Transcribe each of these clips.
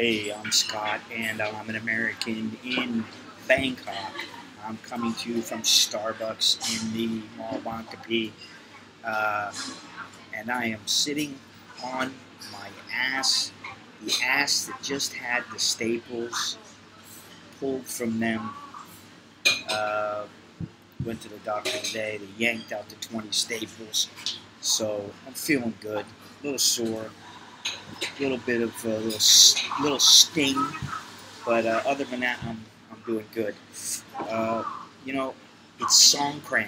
Hey, I'm Scott, and I'm an American in Bangkok. I'm coming to you from Starbucks in the Mall Bangkapi, uh, and I am sitting on my ass, the ass that just had the staples pulled from them. Uh, went to the doctor today. They yanked out the 20 staples, so I'm feeling good. A little sore, a little bit of a little, little sting, but uh, other than that, I'm, I'm doing good. Uh, you know, it's Songkran,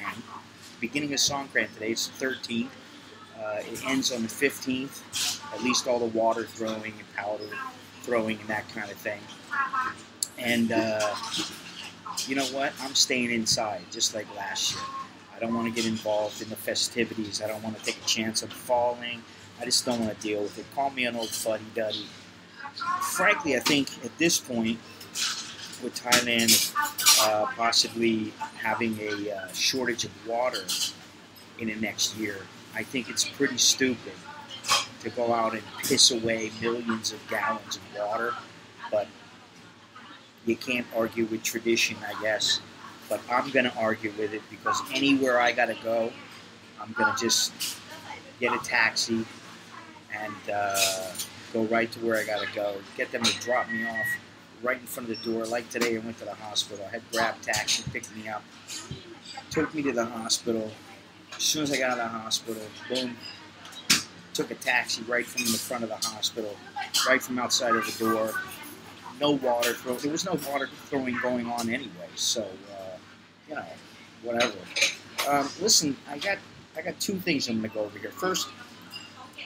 beginning of Songkran today. It's the 13th. Uh, it ends on the 15th. At least all the water throwing and powder throwing and that kind of thing. And uh, you know what? I'm staying inside, just like last year. I don't want to get involved in the festivities. I don't want to take a chance of falling. I just don't want to deal with it. Call me an old fuddy duddy. Frankly, I think at this point, with Thailand uh, possibly having a uh, shortage of water in the next year, I think it's pretty stupid to go out and piss away millions of gallons of water. But you can't argue with tradition, I guess. But I'm going to argue with it because anywhere I got to go, I'm going to just get a taxi and uh, go right to where I got to go. Get them to drop me off right in front of the door. Like today, I went to the hospital. I had Grab taxi, picked me up, took me to the hospital. As soon as I got out of the hospital, boom, took a taxi right from the front of the hospital, right from outside of the door. No water throw. There was no water throwing going on anyway. So, uh, you know, whatever. Um, listen, I got I got two things I'm to go over here. First,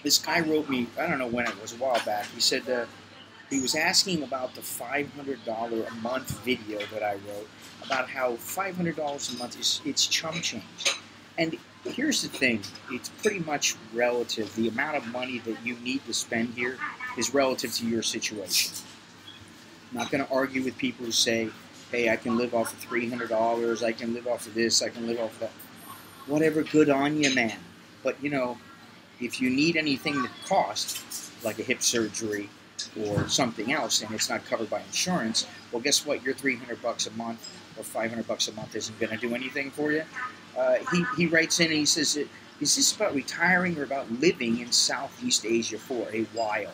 this guy wrote me, I don't know when it was, a while back. He said uh, he was asking about the $500 a month video that I wrote about how $500 a month is it's chum change. And here's the thing it's pretty much relative. The amount of money that you need to spend here is relative to your situation. I'm not going to argue with people who say, hey, I can live off of $300, I can live off of this, I can live off of that. Whatever, good on you, man. But, you know, if you need anything that costs, like a hip surgery or something else, and it's not covered by insurance, well, guess what? Your 300 bucks a month or 500 bucks a month isn't going to do anything for you. Uh, he, he writes in and he says, is this about retiring or about living in Southeast Asia for a while?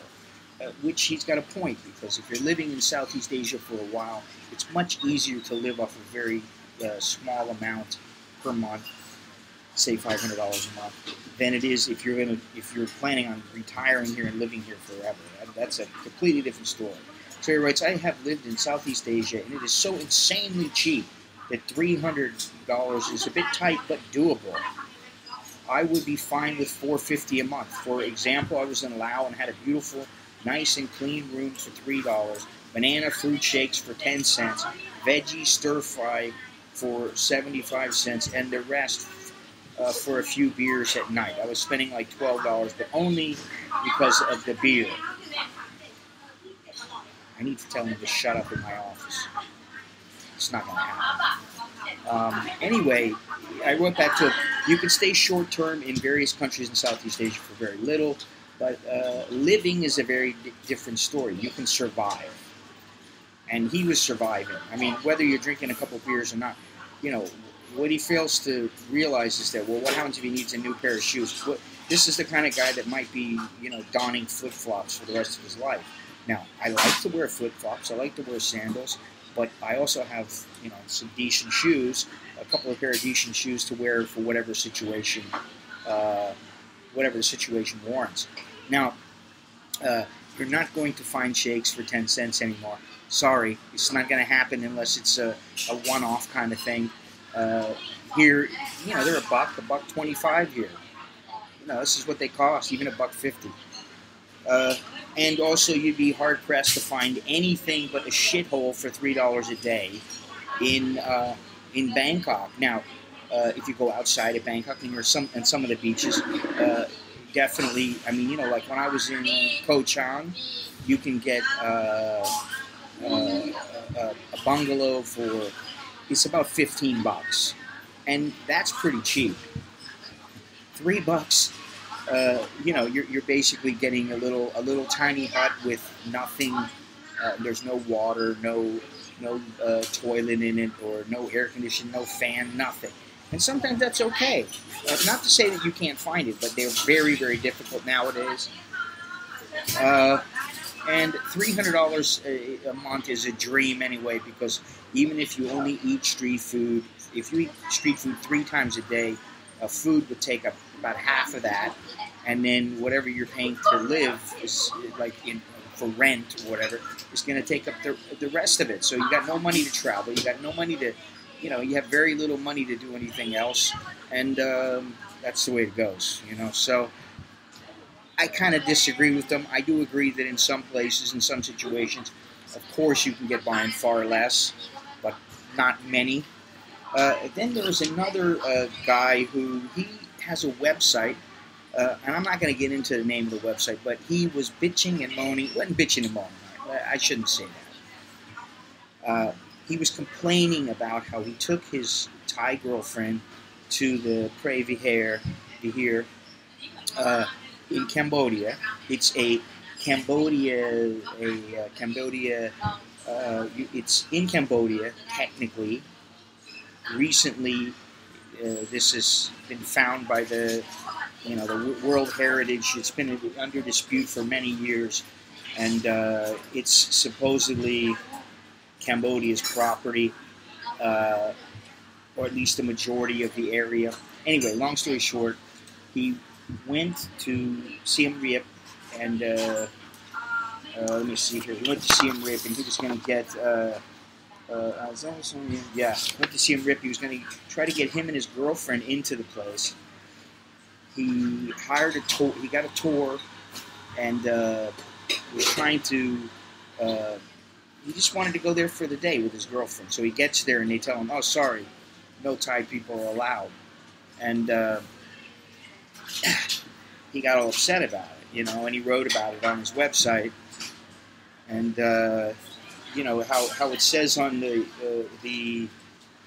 Uh, which he's got a point because if you're living in Southeast Asia for a while, it's much easier to live off a very uh, small amount per month say five hundred dollars a month than it is if you're gonna if you're planning on retiring here and living here forever. That's a completely different story. So he writes, I have lived in Southeast Asia and it is so insanely cheap that three hundred dollars is a bit tight but doable. I would be fine with four fifty a month. For example, I was in Laos and had a beautiful, nice and clean room for three dollars, banana fruit shakes for ten cents, veggie stir fry for seventy five cents, and the rest uh, for a few beers at night. I was spending like $12, but only because of the beer. I need to tell him to shut up in my office. It's not going to happen. Um, anyway, I went back to you can stay short term in various countries in Southeast Asia for very little, but uh, living is a very different story. You can survive. And he was surviving. I mean, whether you're drinking a couple beers or not, you know, what he fails to realize is that well, what happens if he needs a new pair of shoes? What, this is the kind of guy that might be you know donning flip flops for the rest of his life. Now, I like to wear flip flops. I like to wear sandals, but I also have you know some decent shoes, a couple of pair of decent shoes to wear for whatever situation, uh, whatever the situation warrants. Now, uh, you're not going to find shakes for ten cents anymore. Sorry, it's not going to happen unless it's a, a one-off kind of thing. Uh, here, you know, they're a buck, a buck twenty-five here. You know, this is what they cost, even a buck fifty. Uh, and also, you'd be hard pressed to find anything but a shithole for three dollars a day in uh, in Bangkok. Now, uh, if you go outside of Bangkok and you're some and some of the beaches, uh, definitely. I mean, you know, like when I was in Koh Chang, you can get uh, a bungalow for it's about 15 bucks. And that's pretty cheap. Three bucks, uh, you know, you're, you're basically getting a little a little tiny hut with nothing Uh, there's no water, no no uh, toilet in it, or no air conditioning, no fan, nothing. And sometimes that's okay. Uh, not to say that you can't find it, but they're very, very difficult nowadays. Uh, and $300 a month is a dream anyway, because even if you only eat street food, if you eat street food three times a day, food would take up about half of that. And then whatever you're paying to live is like in for rent or whatever is going to take up the, the rest of it. So you got no money to travel. You got no money to, you know, you have very little money to do anything else. And um, that's the way it goes, you know. So I kind of disagree with them. I do agree that in some places, in some situations, of course, you can get by in far less, but not many. Uh, then there's another uh, guy who he has a website, uh, and I'm not going to get into the name of the website, but he was bitching and moaning. Wasn't bitching and moaning. I shouldn't say that. Uh, he was complaining about how he took his Thai girlfriend to the Preah Vihear, Vihear uh, in Cambodia. It's a Cambodia, a uh, Cambodia. Uh, it's in Cambodia technically. Recently, uh, this has been found by the, you know, the World Heritage. It's been under dispute for many years, and uh, it's supposedly Cambodia's property, uh, or at least the majority of the area. Anyway, long story short, he went to Siem Reap and uh, uh, let me see here. He went to Siem Reap and he was going to get. Uh, uh? Yeah, went to Siem Reap. He was going to try to get him and his girlfriend into the place. He hired a tour. He got a tour, and uh, was trying to. Uh, he just wanted to go there for the day with his girlfriend. So he gets there, and they tell him, "Oh, sorry, no Thai people are allowed." And uh, he got all upset about it, you know, and he wrote about it on his website. And uh, you know how, how it says on the uh, the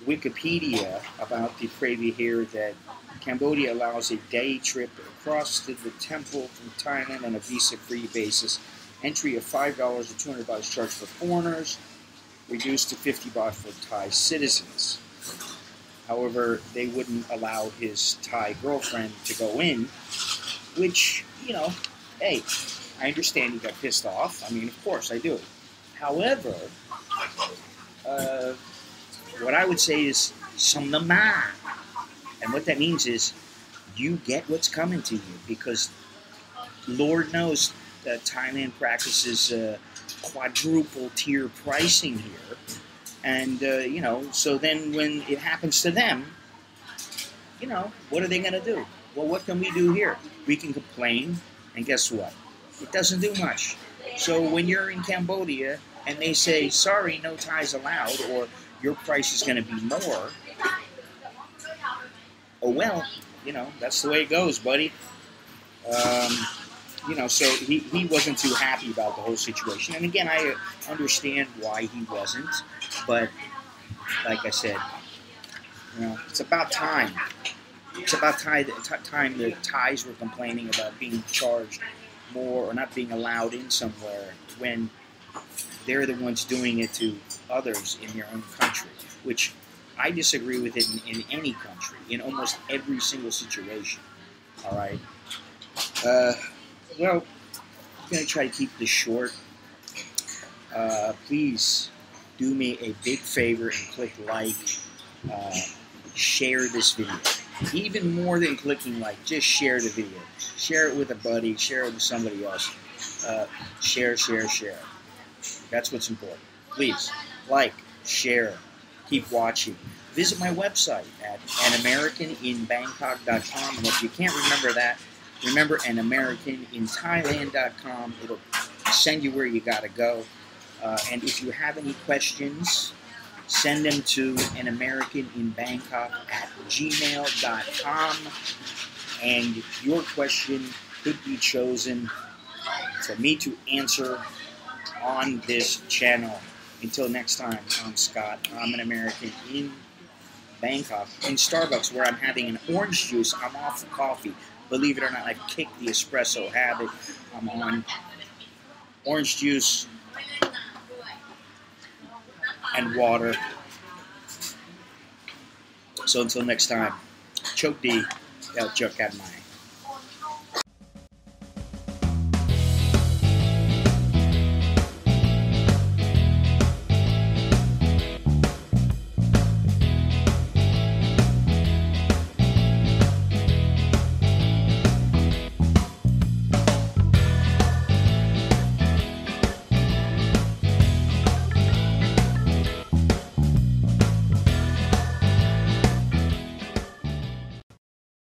Wikipedia about the Preah Vihear that Cambodia allows a day trip across to the temple from Thailand on a visa-free basis. Entry of five dollars or two hundred dollars charged for foreigners, reduced to fifty baht for Thai citizens. However, they wouldn't allow his Thai girlfriend to go in, which, you know, hey, I understand he got pissed off. I mean, of course, I do. However, uh, what I would say is some nama. And what that means is you get what's coming to you because Lord knows that Thailand practices uh, quadruple tier pricing here and, uh, you know, so then when it happens to them, you know, what are they going to do? Well, what can we do here? We can complain, and guess what? It doesn't do much. So when you're in Cambodia and they say, sorry, no Thais allowed, or your price is going to be more, oh well, you know, that's the way it goes, buddy. Um, you know, so he, he wasn't too happy about the whole situation. And again, I understand why he wasn't, but like I said, you know, it's about time. It's about time, time the Thais were complaining about being charged more or not being allowed in somewhere when they're the ones doing it to others in their own country, which I disagree with it in, in any country, in almost every single situation. All right. Uh, well, I'm going to try to keep this short. Uh, please do me a big favor and click like, uh, share this video. Even more than clicking like, just share the video. Share it with a buddy, share it with somebody else. Uh, share, share, share. That's what's important. Please, like, share, keep watching. Visit my website at anamericaninbangkok.com. And if you can't remember that, Remember, an American in Thailand.com. It'll send you where you got to go. Uh, and if you have any questions, send them to an American in Bangkok at gmail.com. And your question could be chosen for me to answer on this channel. Until next time, I'm Scott. I'm an American in Bangkok, in Starbucks, where I'm having an orange juice. I'm off the coffee. Believe it or not, I've kicked the espresso habit. I'm on orange juice, and water. So until next time, choke D, El Chuck Admai.